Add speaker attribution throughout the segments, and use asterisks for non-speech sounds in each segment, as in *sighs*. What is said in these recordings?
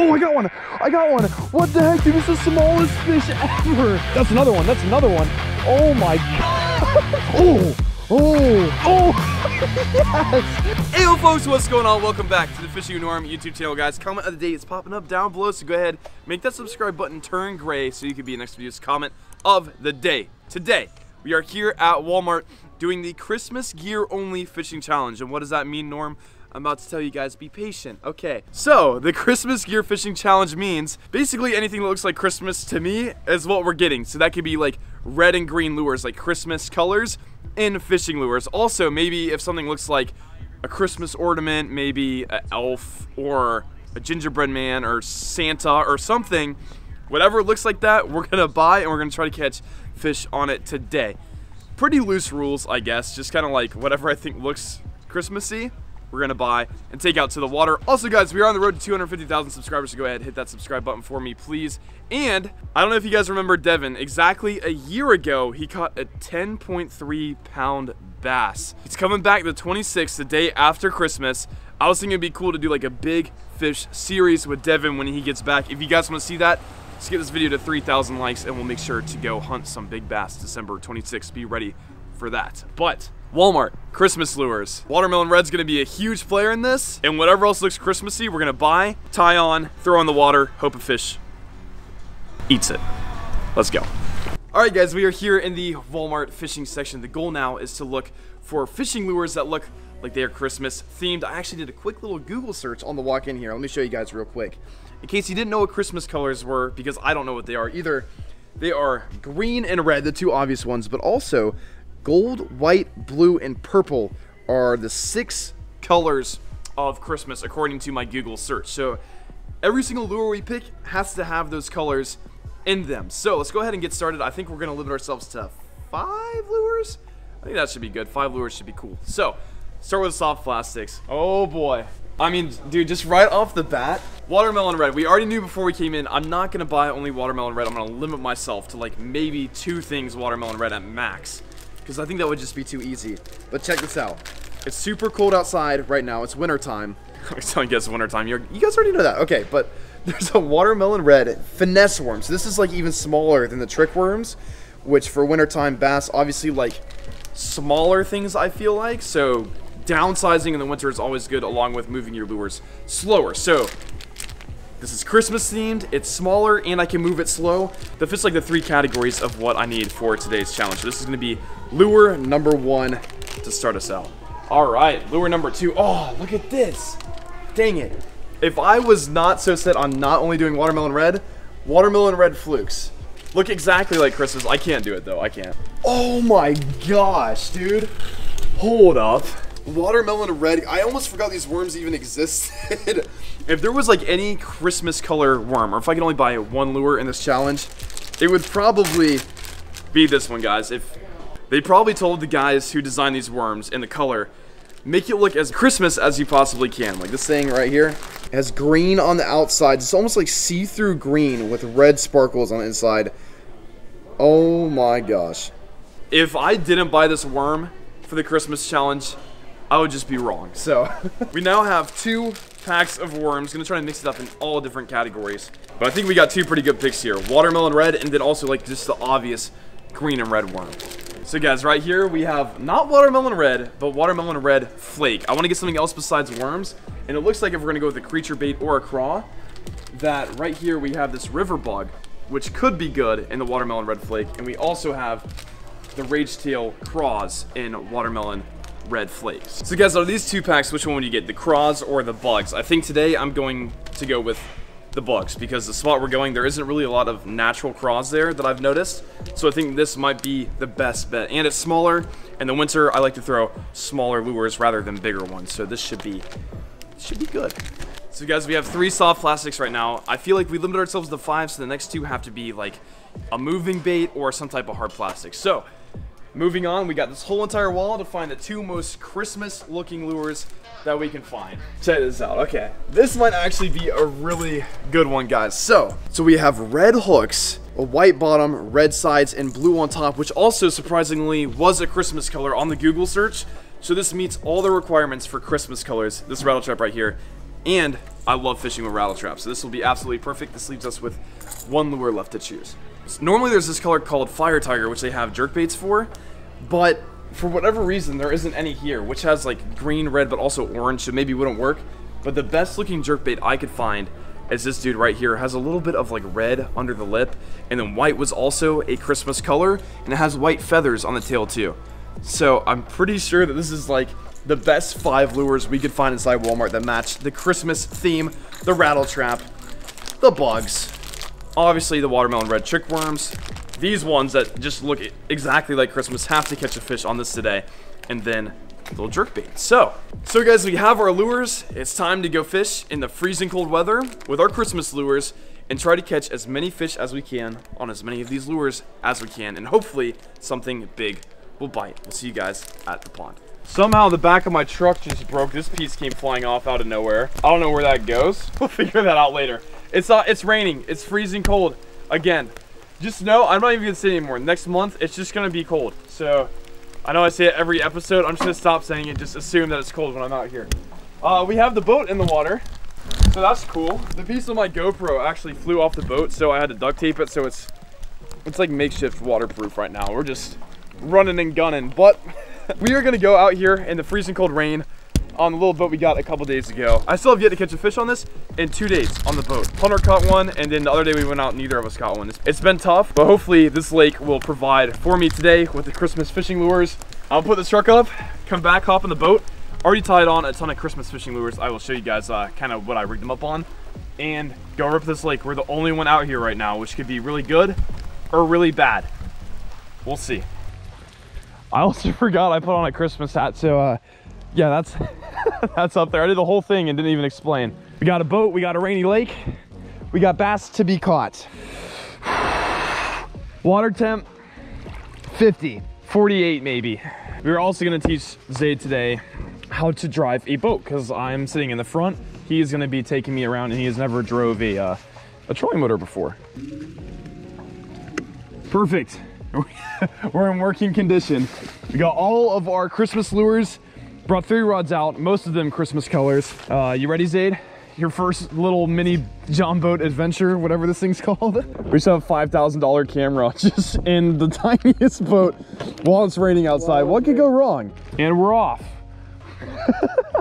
Speaker 1: Oh, I got one. I got one. What the heck, dude? It's the smallest fish ever. That's another one. That's another one. Oh my *laughs* god. Oh. Oh. Oh. *laughs* yes.
Speaker 2: Hey, folks, what's going on? Welcome back to the Fishing Norm YouTube channel, guys. Comment of the day is popping up down below, so go ahead, make that subscribe button turn gray so you can be next video's comment of the day. Today, we are here at Walmart doing the Christmas gear only fishing challenge. And what does that mean, Norm? I'm about to tell you guys, be patient. Okay, so the Christmas gear fishing challenge means basically anything that looks like Christmas to me is what we're getting. So that could be like red and green lures, like Christmas colors in fishing lures. Also, maybe if something looks like a Christmas ornament, maybe an elf or a gingerbread man or Santa or something, whatever looks like that, we're gonna buy and we're gonna try to catch fish on it today. Pretty loose rules, I guess, just kind of like whatever I think looks Christmassy we're gonna buy and take out to the water. Also, guys, we are on the road to 250,000 subscribers, so go ahead, hit that subscribe button for me, please. And I don't know if you guys remember Devin. Exactly a year ago, he caught a 10.3 pound bass. He's coming back the 26th, the day after Christmas. I was thinking it'd be cool to do like a big fish series with Devin when he gets back. If you guys want to see that, let's get this video to 3,000 likes, and we'll make sure to go hunt some big bass December 26th. Be ready for that. But Walmart, Christmas lures. Watermelon Red's gonna be a huge player in this, and whatever else looks Christmassy, we're gonna buy, tie on, throw in the water, hope a fish eats it. Let's go. All right, guys, we are here in the Walmart fishing section. The goal now is to look for fishing lures that look like they are Christmas themed. I actually did a quick little Google search on the walk in here. Let me show you guys real quick. In case you didn't know what Christmas colors were, because I don't know what they are either, they are green and red, the two obvious ones, but also gold, white, blue, and purple are the six colors of Christmas according to my Google search. So every single lure we pick has to have those colors in them. So let's go ahead and get started. I think we're going to limit ourselves to five lures. I think that should be good. Five lures should be cool. So start with soft plastics. Oh boy. I mean, dude, just right off the bat, watermelon red. We already knew before we came in, I'm not going to buy only watermelon red. I'm going to limit myself to like maybe two things watermelon red at max because I think that would just be too easy. But check this out. It's super cold outside right now. It's wintertime. I'm telling you guys it's wintertime. You're, you guys already know that. Okay, but *laughs* there's a watermelon red finesse worm. So this is like even smaller than the trick worms, which for wintertime bass, obviously like smaller things I feel like. So downsizing in the winter is always good along with moving your lures slower. So this is Christmas themed, it's smaller, and I can move it slow. That fits like the three categories of what I need for today's challenge. So this is gonna be lure number one to start us out. All right, lure number two. Oh, look at this. Dang it. If I was not so set on not only doing watermelon red, watermelon red flukes. Look exactly like Christmas. I can't do it though, I can't. Oh my gosh, dude. Hold up. Watermelon red, I almost forgot these worms even existed. *laughs* if there was like any Christmas color worm, or if I could only buy one lure in this challenge, it would probably be this one, guys. If they probably told the guys who designed these worms in the color, make it look as Christmas as you possibly can. Like this thing right here has green on the outside. It's almost like see-through green with red sparkles on the inside. Oh my gosh. If I didn't buy this worm for the Christmas challenge, I would just be wrong. So *laughs* we now have two packs of worms. Gonna try to mix it up in all different categories. But I think we got two pretty good picks here. Watermelon red and then also like just the obvious green and red worm. So guys, right here we have not watermelon red, but watermelon red flake. I want to get something else besides worms. And it looks like if we're going to go with a creature bait or a craw, that right here we have this river bug, which could be good in the watermelon red flake. And we also have the rage tail craws in watermelon red flakes. So guys, out of these two packs, which one would you get? The craws or the bugs? I think today I'm going to go with the bugs because the spot we're going, there isn't really a lot of natural craws there that I've noticed. So I think this might be the best bet. And it's smaller. In the winter, I like to throw smaller lures rather than bigger ones. So this should be, should be good. So guys, we have three soft plastics right now. I feel like we limited ourselves to five, so the next two have to be like a moving bait or some type of hard plastic. So Moving on, we got this whole entire wall to find the two most Christmas looking lures that we can find. Check this out, okay. This might actually be a really good one, guys. So, so we have red hooks, a white bottom, red sides, and blue on top, which also surprisingly was a Christmas color on the Google search. So this meets all the requirements for Christmas colors, this rattle trap right here. And I love fishing with rattle traps, so this will be absolutely perfect. This leaves us with one lure left to choose. Normally there's this color called Fire Tiger, which they have jerk baits for, but for whatever reason, there isn't any here, which has like green, red, but also orange, so maybe wouldn't work. But the best looking jerk bait I could find is this dude right here. It has a little bit of like red under the lip, and then white was also a Christmas color, and it has white feathers on the tail too. So I'm pretty sure that this is like the best five lures we could find inside Walmart that match the Christmas theme, the rattle trap, the bugs, obviously the watermelon red trick worms, these ones that just look exactly like Christmas have to catch a fish on this today, and then little jerk bait. So, so guys, we have our lures. It's time to go fish in the freezing cold weather with our Christmas lures and try to catch as many fish as we can on as many of these lures as we can, and hopefully something big will bite. We'll see you guys at the pond. Somehow the back of my truck just broke. This piece came flying off out of nowhere. I don't know where that goes. *laughs* We'll figure that out later. It's uh, it's raining. It's freezing cold. Again, just know I'm not even gonna say anymore. Next month, it's just gonna be cold. So, I know I say it every episode. I'm just gonna stop saying it. Just assume that it's cold when I'm out here. Uh, we have the boat in the water. So that's cool. The piece of my GoPro actually flew off the boat, so I had to duct tape it. So it's it's like makeshift waterproof right now. We're just running and gunning. But *laughs* we are gonna go out here in the freezing cold rain on the little boat we got a couple days ago. I still have yet to catch a fish on this in two days on the boat. Hunter caught one, and then the other day we went out, neither of us caught one. it's been tough, but hopefully this lake will provide for me today with the Christmas fishing lures. I'll put this truck up, come back, hop in the boat. Already tied on a ton of Christmas fishing lures. I will show you guys uh, kind of what I rigged them up on and go rip this lake. We're the only one out here right now, which could be really good or really bad. We'll see. I also *laughs* forgot I put on a Christmas hat, so uh, yeah, that's *laughs* that's up there. I did the whole thing and didn't even explain. We got a boat, we got a rainy lake, we got bass to be caught. *sighs* Water temp, 50, 48 maybe. We are also gonna teach Zaid today how to drive a boat because I'm sitting in the front. He's gonna be taking me around and he has never drove a, uh, a trolling motor before. Perfect. *laughs* We're in working condition. We got all of our Christmas lures Brought three rods out, most of them Christmas colors. Uh, you ready, Zaid? Your first little mini John boat adventure, whatever this thing's *laughs* called. We just have a $5,000 camera *laughs* just in the *laughs* tiniest boat while it's raining outside. What could go wrong? And we're off.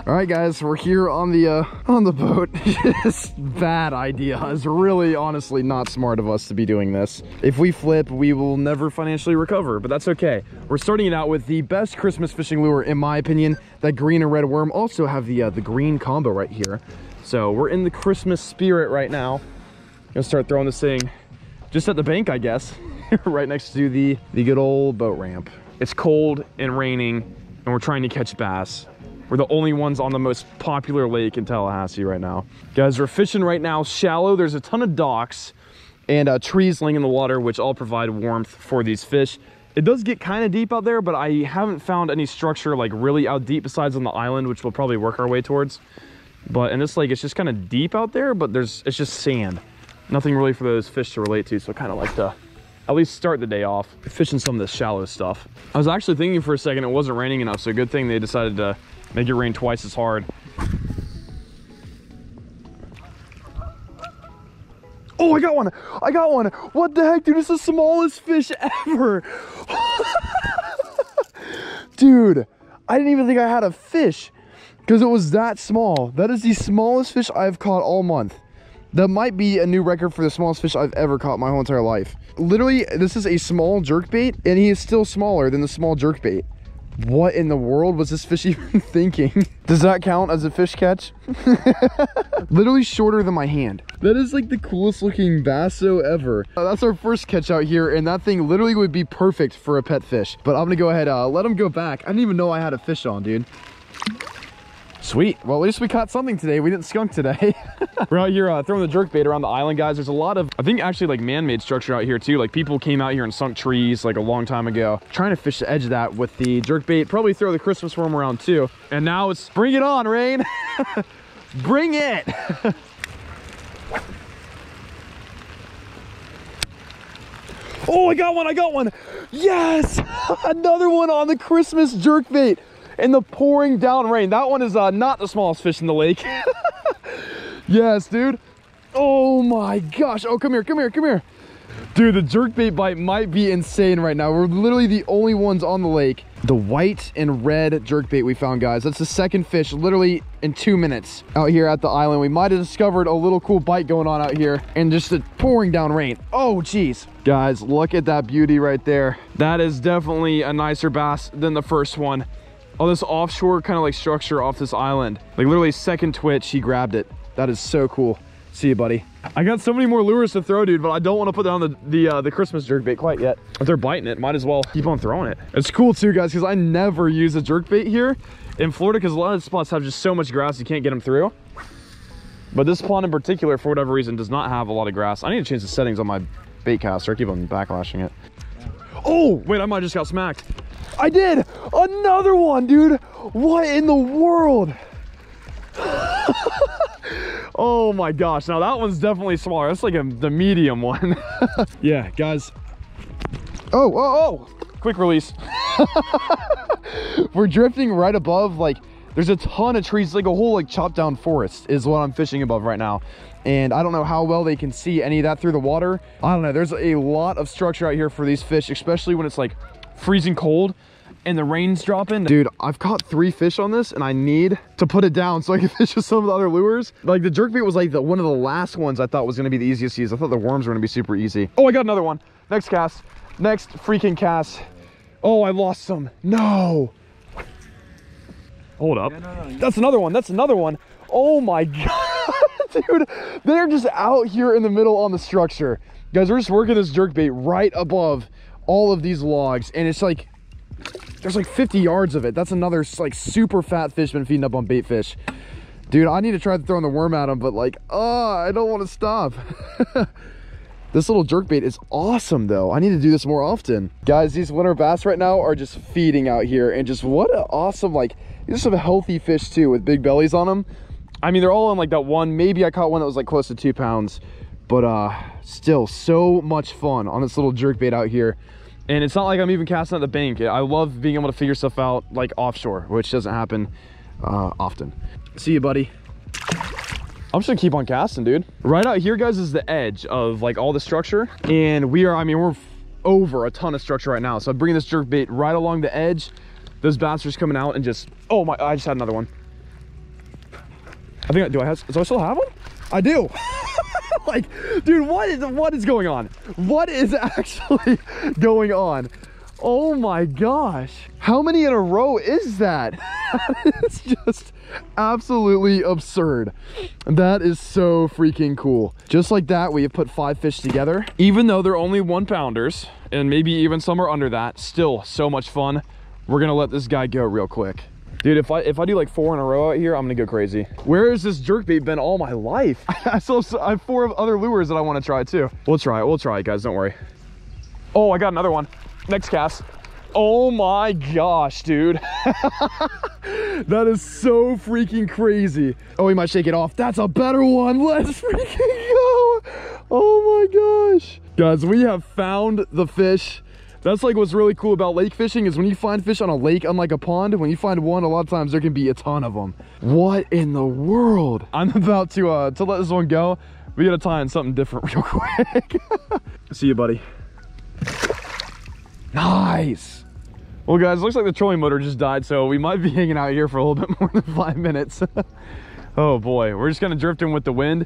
Speaker 2: All right, guys, we're here on the uh, on the boat. *laughs* Just bad idea. It's really, honestly, not smart of us to be doing this. If we flip, we will never financially recover, but that's okay. We're starting it out with the best Christmas fishing lure, in my opinion. That green and red worm also have the uh, the green combo right here. So we're in the Christmas spirit right now. Gonna start throwing this thing just at the bank, I guess, *laughs* right next to the the good old boat ramp. It's cold and raining, and we're trying to catch bass. We're the only ones on the most popular lake in Tallahassee right now. Guys, we're fishing right now shallow. There's a ton of docks and uh, trees laying in the water, which all provide warmth for these fish. It does get kind of deep out there, but I haven't found any structure like really out deep besides on the island, which we'll probably work our way towards. But in this lake, it's just kind of deep out there, but there's it's just sand. Nothing really for those fish to relate to, so I kind of like to at least start the day off fishing some of this shallow stuff. I was actually thinking for a second it wasn't raining enough, so good thing they decided to Make it rain twice as hard. Oh, I got one. I got one. What the heck, dude? It's the smallest fish ever. *laughs* dude, I didn't even think I had a fish because it was that small. That is the smallest fish I've caught all month. That might be a new record for the smallest fish I've ever caught my whole entire life. Literally, this is a small jerk bait, and he is still smaller than the small jerk bait. What in the world was this fish *laughs* even thinking? Does that count as a fish catch? *laughs* Literally shorter than my hand. That is like the coolest looking basso ever. Uh, that's our first catch out here and that thing literally would be perfect for a pet fish. But I'm gonna go ahead, uh, let him go back. I didn't even know I had a fish on, dude. Sweet. Well, at least we caught something today. We didn't skunk today. We're out here uh, throwing the jerk bait around the island, guys. There's a lot of, I think actually like man-made structure out here too. Like people came out here and sunk trees like a long time ago. Trying to fish the edge of that with the jerk bait. Probably throw the Christmas worm around too. And now it's bring it on, Rain. *laughs* bring it. *laughs* oh, I got one. I got one. Yes. *laughs* Another one on the Christmas jerk bait in the pouring down rain. That one is uh, not the smallest fish in the lake. *laughs*
Speaker 1: Yes, dude. Oh my gosh. Oh, come here, come here, come here. Dude, the jerkbait bite might be insane right now. We're literally the only ones on the lake. The white and red jerkbait we found, guys. That's the second fish literally in two minutes out here at the island. We might have discovered a little cool bite going on out here and just a pouring down rain. Oh, geez. Guys, look at that beauty right there. That is definitely a nicer bass than the first one. Oh, this offshore kind of like structure off this island. Like literally second twitch, he grabbed it. That is so cool. See you, buddy. I got so many more lures to throw, dude, but I don't want to put down the the, uh, the Christmas jerkbait quite yet. If they're biting it, might as well keep on throwing it. It's cool too, guys, because I never use a jerk bait here in Florida because a lot of spots have just so much grass you can't get them through. But this pond in particular, for whatever reason, does not have a lot of grass. I need to change the settings on my bait caster. I keep on backlashing it. Oh, wait, I might just got smacked. I did! Another one, dude! What in the world? *laughs* oh my gosh, now that one's definitely smaller. That's like a, the medium one. *laughs* yeah, guys. Oh, oh, oh! Quick release. *laughs* We're drifting right above, like, there's a ton of trees, like a whole like chopped down forest is what I'm fishing above right now. And I don't know how well they can see any of that through the water. I don't know, there's a lot of structure out here for these fish, especially when it's like freezing cold and the rain's dropping. Dude, I've caught three fish on this and I need to put it down so I can *laughs* fish with some of the other lures. Like the jerkbait was like the one of the last ones I thought was gonna be the easiest to use. I thought the worms were gonna be super easy. Oh, I got another one. Next cast, next freaking cast. Oh, I lost some. No. Hold up. Yeah, no, no, That's another one. That's another one. Oh my *laughs* God, dude. They're just out here in the middle on the structure. Guys, we're just working this jerkbait right above all of these logs. And it's like, there's like 50 yards of it. That's another like super fat fish been feeding up on bait fish. Dude, I need to try throwing the worm at him, but like, oh, I don't want to stop. *laughs* This little jerk bait is awesome though. I need to do this more often. Guys, these winter bass right now are just feeding out here and just what an awesome, like, these are some healthy fish too with big bellies on them. I mean, they're all on like that one, maybe I caught one that was like close to two pounds, but uh, still so much fun on this little jerk bait out here. And it's not like I'm even casting at the bank. I love being able to figure stuff out like offshore, which doesn't happen uh, often. See you, buddy. I'm just gonna keep on casting, dude. Right out here, guys, is the edge of like all the structure. And we are, I mean, we're over a ton of structure right now. So I'm bringing this jerk bait right along the edge. Those bastards coming out and just, oh my, I just had another one. I think, I, do I have, do I still have one? I do. *laughs* *laughs* like, dude, what is, what is going on? What is *laughs* actually going on? Oh my gosh. How many in a row is that? *laughs* it's just absolutely absurd. That is so freaking cool. Just like that, we have put five fish together. Even though they're only one pounders, and maybe even some are under that, still so much fun. We're gonna let this guy go real quick. Dude, if I if I do like four in a row out here, I'm gonna go crazy. Where has this jerkbait been all my life? *laughs* I still I have four other lures that I want to try too. We'll try it. We'll try it, guys. Don't worry. Oh, I got another one. Next cast. Oh my gosh, dude. *laughs* that is so freaking crazy. Oh, he might shake it off. That's a better one. *laughs* Let's freaking go. Oh my gosh. Guys, we have found the fish. That's like what's really cool about lake fishing is when you find fish on a lake, unlike a pond, when you find one, a lot of times there can be a ton of them. What in the world? *laughs* I'm about to uh, to let this one go. We gotta tie in something different *laughs* real quick. *laughs* See you, buddy. Nice. Well, guys, looks like the trolling motor just died, so we might be hanging out here for a little bit more than five minutes. oh boy, we're just kind of drifting with the wind,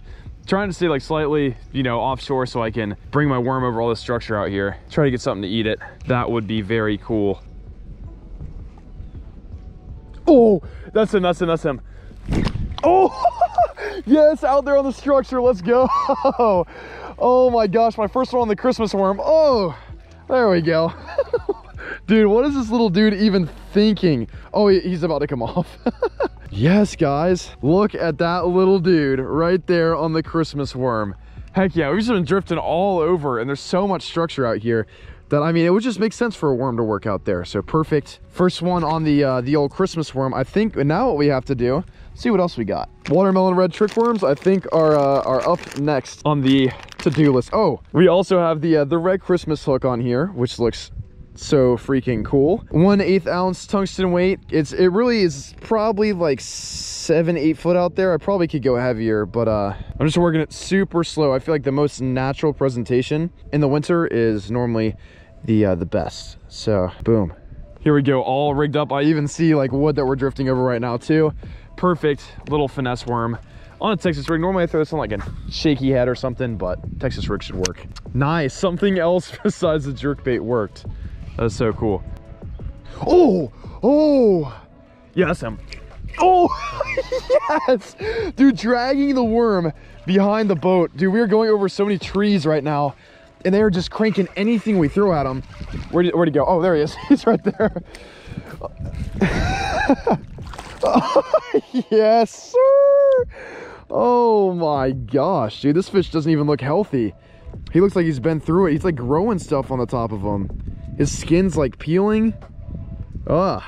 Speaker 1: trying to stay like slightly, you know, offshore so I can bring my worm over all this structure out here. Try to get something to eat it. That would be very cool. Oh, that's him, that's him, that's him. Oh, *laughs* yes, out there on the structure, let's go. *laughs* Oh my gosh, my first one on the Christmas worm. Oh, there we go. *laughs* dude, what is this little dude even thinking? Oh, he's about to come off. Yes, guys, look at that little dude right there on the Christmas worm. Heck yeah, we've just been drifting all over and there's so much structure out here that, I mean, it would just make sense for a worm to work out there. So perfect. First one on the uh, the old Christmas worm. I think now what we have to do, see what else we got. Watermelon red trick worms, I think are, uh, are up next on the to-do list. Oh, we also have the, uh, the red Christmas hook on here, which looks so freaking cool. One eighth ounce tungsten weight. It's it really is probably like seven, eight foot out there. I probably could go heavier, but uh, I'm just working it super slow. I feel like the most natural presentation in the winter is normally the uh, the best. So boom. Here we go, all rigged up. I even see like wood that we're drifting over right now too. Perfect little finesse worm on a Texas rig. Normally I throw this on like a shaky head or something, but Texas rig should work. Nice, something else *laughs* besides the jerk bait worked. That's so cool. Oh, oh, yeah, that's him. Oh, *laughs* yes, dude, dragging the worm behind the boat. Dude, we are going over so many trees right now and they are just cranking anything we throw at them. Where'd he, where'd he go? Oh, there he is. *laughs* He's right there. *laughs* yes, sir. Oh my gosh, dude, this fish doesn't even look healthy. He looks like he's been through it. He's like growing stuff on the top of him. His skin's like peeling. Ugh.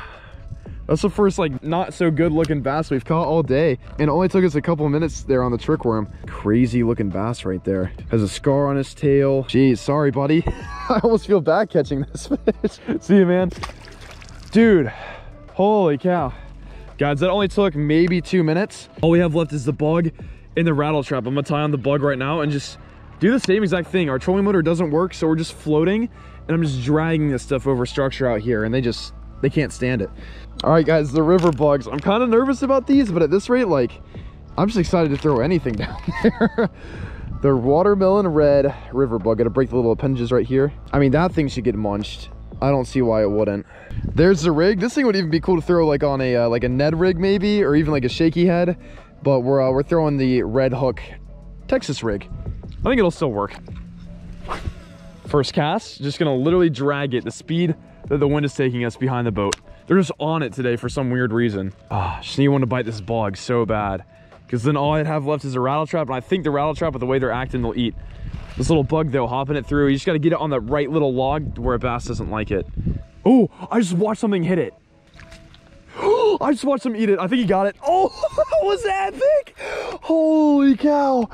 Speaker 1: That's the first like not so good looking bass we've caught all day. And it only took us a couple minutes there on the trick worm. Crazy looking bass right there. Has a scar on his tail. Jeez, sorry buddy. *laughs* I almost feel bad catching this *laughs* fish. See you man. Dude, holy cow. Guys, that only took maybe two minutes. All we have left is the bug in the rattle trap. I'm gonna tie on the bug right now and just do the same exact thing. Our trolling motor doesn't work, so we're just floating and I'm just dragging this stuff over structure out here and they just, they can't stand it. All right, guys, the river bugs. I'm kind of nervous about these, but at this rate, like, I'm just excited to throw anything *laughs* down there. the watermelon red river bug. Gotta break the little appendages right here. I mean, that thing should get munched. I don't see why it wouldn't. There's the rig. This thing would even be cool to throw like on a uh, like a Ned rig maybe, or even like a shaky head. But we're uh, we're throwing the red hook Texas rig. I think it'll still work. First cast, just gonna literally drag it the speed that the wind is taking us behind the boat. They're just on it today for some weird reason. Ah, just need one to bite this bog so bad. Because then all I'd have left is a rattle trap, and I think the rattle trap, with the way they're acting, they'll eat. This little bug, though, hopping it through, you just got to get it on the right little log where a bass doesn't like it. Oh, I just watched something hit it. *gasps* I just watched him eat it. I think he got it. Oh, *laughs* that was epic. Holy cow.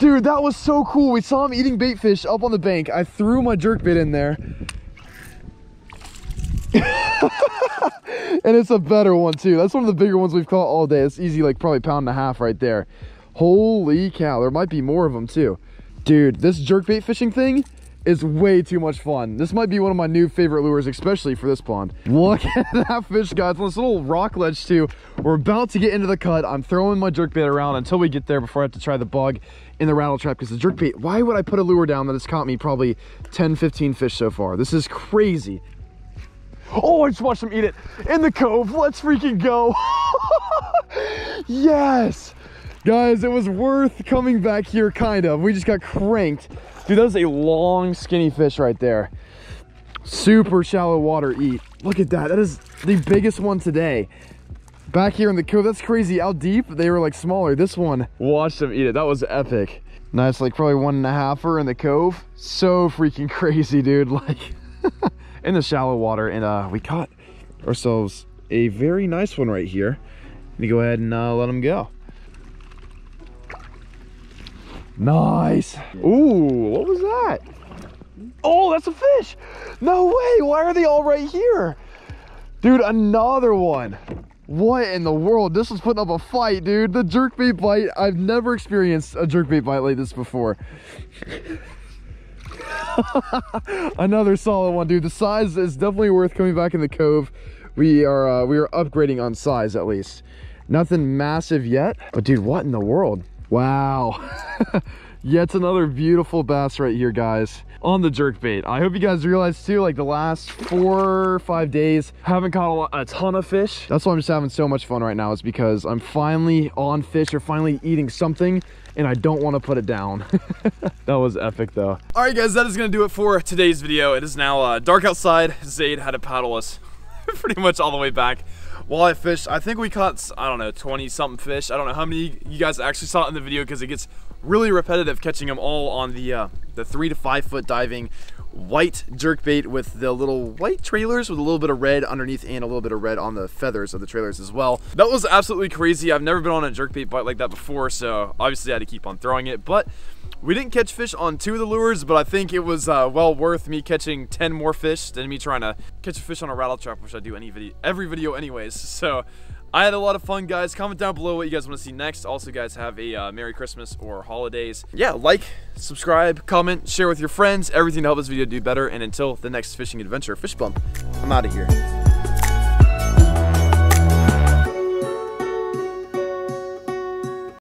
Speaker 1: Dude, that was so cool. We saw him eating bait fish up on the bank. I threw my jerk bait in there. *laughs* and it's a better one too. That's one of the bigger ones we've caught all day. It's easy, like probably pound and a half right there. Holy cow, there might be more of them too. Dude, this jerkbait fishing thing is way too much fun. This might be one of my new favorite lures, especially for this pond. *laughs* Look at that fish, guys. On this little rock ledge too. We're about to get into the cut. I'm throwing my jerkbait around until we get there before I have to try the bug in the rattle trap because the jerkbait, why would I put a lure down that has caught me probably 10, 15 fish so far? This is crazy. Oh, I just watched them eat it in the cove. Let's freaking go. *laughs* yes. Guys, it was worth coming back here, kind of. We just got cranked. Dude, that was a long, skinny fish right there. Super shallow water eat. Look at that. That is the biggest one today. Back here in the cove, that's crazy how deep they were like smaller. This one, watch them eat it. That was epic. Nice, like probably one and a halfer in the cove. So freaking *laughs* crazy, dude. Like, *laughs* in the shallow water and uh, we caught ourselves a very nice one right here. Let me go ahead and uh, let him go. Nice. Ooh, what was that? Oh, that's a fish. No way. Why are they all right here? Dude, another one. What in the world? This was putting up a fight, dude. The jerkbait bite. I've never experienced a jerkbait bite like this before. *laughs* Another solid one, dude. The size is definitely worth coming back in the cove. We are uh, we are upgrading on size at least. Nothing massive yet, but dude, what in the world? Wow. *laughs* Yet another beautiful bass right here, guys, on the jerk bait. I hope you guys realize too, like the last four or five days, haven't caught a, lot, a ton of fish. That's why I'm just having so much fun right now is because I'm finally on fish or finally eating something and I don't want to put it down. *laughs* that was epic though.
Speaker 2: All right, guys, that is going to do it for today's video. It is now uh, dark outside. Zaid had to paddle us *laughs* pretty much all the way back walleye fish. I think we caught, I don't know, 20 something fish. I don't know how many you guys actually saw in the video because it gets really repetitive catching them all on the uh, the three to five foot diving white jerk bait with the little white trailers with a little bit of red underneath and a little bit of red on the feathers of the trailers as well. That was absolutely crazy. I've never been on a jerk bait bite like that before, so obviously I had to keep on throwing it, but We didn't catch fish on two of the lures, but I think it was uh, well worth me catching 10 more fish than me trying to catch a fish on a rattle trap, which I do any video, every video anyways. *laughs* So I had a lot of fun, guys. Comment down below what you guys want to see next. Also, guys, have a uh, Merry Christmas or holidays. Yeah, like, subscribe, comment, share with your friends. Everything to help this video do better. And until the next fishing adventure, Fish Bump, I'm out of here.